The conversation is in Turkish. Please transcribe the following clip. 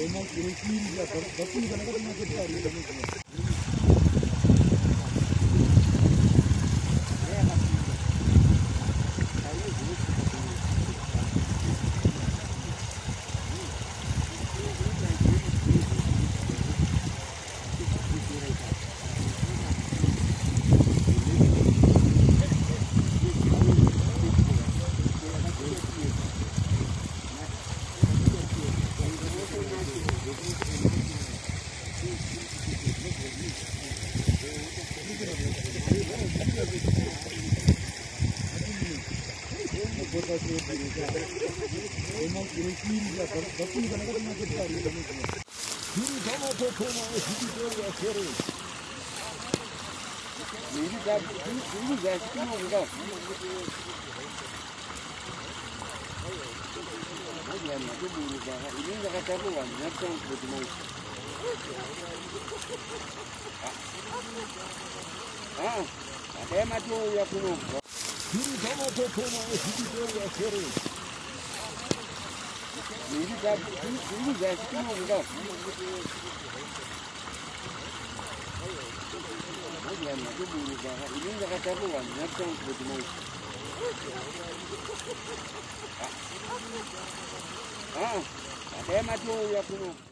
Ondan gerekliyim ya. Bakın bana kadar nasıl çağırıyor. Ini enggak kata lu kan, nyata betul. dai matouya kunobva tiri tamatotoma ezvititoya sere zviri zasi kunobva vanhu vatoburuka ini ndakatakurwa handina kutaura kuti mauti aa dai matouya kunobva